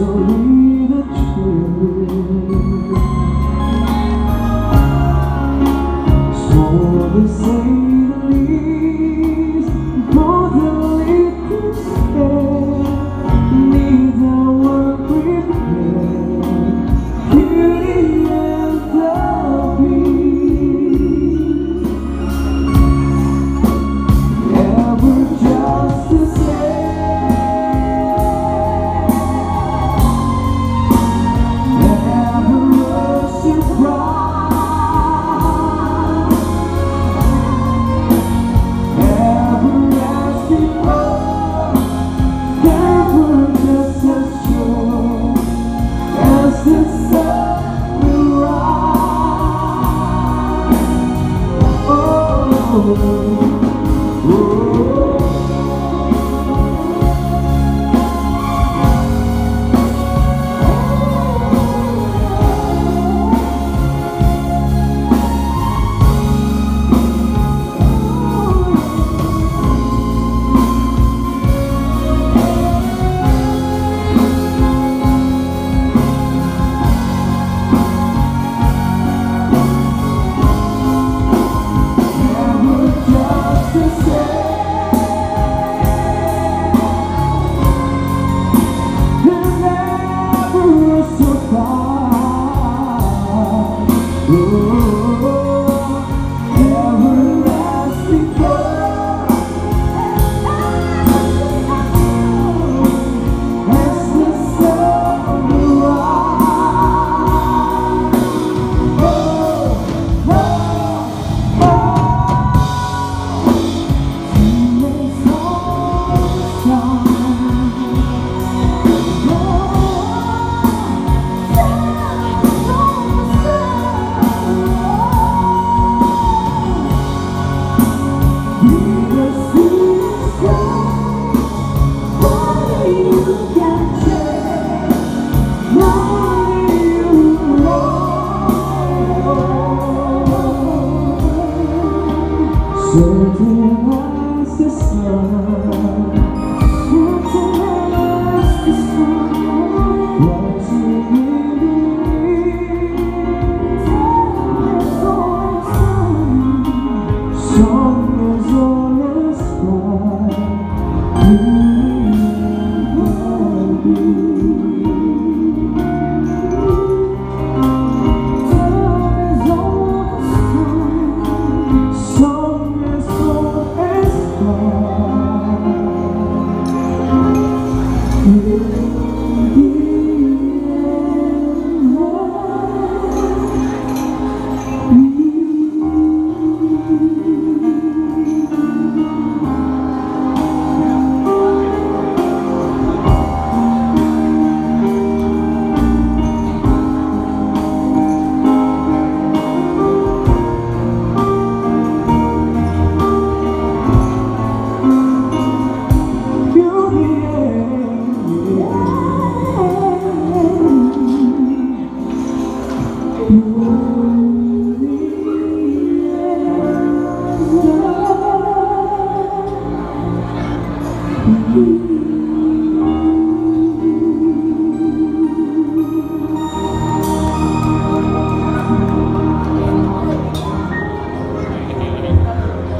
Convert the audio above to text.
so amor.